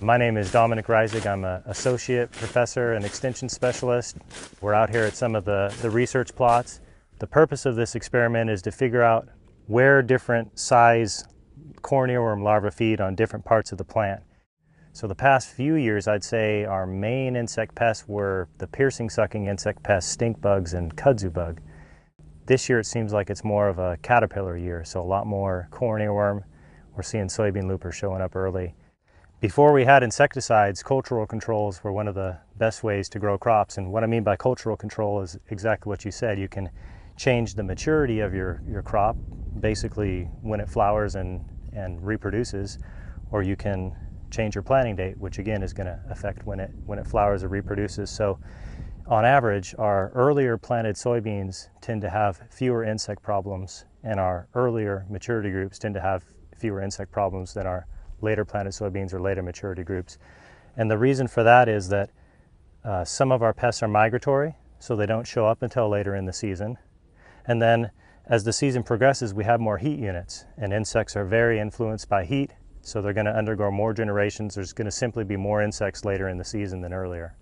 My name is Dominic Reisig. I'm an associate professor and extension specialist. We're out here at some of the, the research plots. The purpose of this experiment is to figure out where different size corn earworm larvae feed on different parts of the plant. So the past few years, I'd say our main insect pests were the piercing sucking insect pests, stink bugs and kudzu bug. This year it seems like it's more of a caterpillar year, so a lot more corn earworm. We're seeing soybean looper showing up early. Before we had insecticides, cultural controls were one of the best ways to grow crops. And what I mean by cultural control is exactly what you said. You can change the maturity of your, your crop, basically when it flowers and, and reproduces, or you can change your planting date, which again is going to affect when it, when it flowers or reproduces. So on average, our earlier planted soybeans tend to have fewer insect problems and our earlier maturity groups tend to have fewer insect problems than our later planted soybeans or later maturity groups. And the reason for that is that uh, some of our pests are migratory, so they don't show up until later in the season. And then as the season progresses, we have more heat units, and insects are very influenced by heat, so they're going to undergo more generations. There's going to simply be more insects later in the season than earlier.